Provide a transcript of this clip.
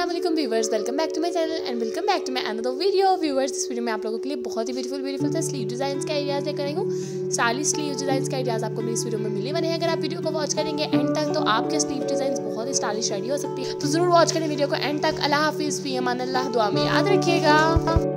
Aslam viewers welcome back to my channel and welcome back to my another video viewers इस वीडियो में आप लोगों के लिए बहुत ही ब्यूटीफुल ब्यूटीफुल था। स्लीव डिज़ाइन के आइडियाज़ लेकर आई हूँ। सारी स्लीव डिज़ाइन के आइडियाज़ आपको मेरी इस वीडियो में मिले बने अगर आप वीडियो को वॉच करेंगे एंड तक तो आपके स्लीव डिज़ाइन बहुत ही स्टाइलिश रेडी हो सकती है। तो ज़रूर वॉच करें वीडियो को एंड तक। अल्लाह हाफिज़, फ़ी अमान दुआ में याद रखिएगा।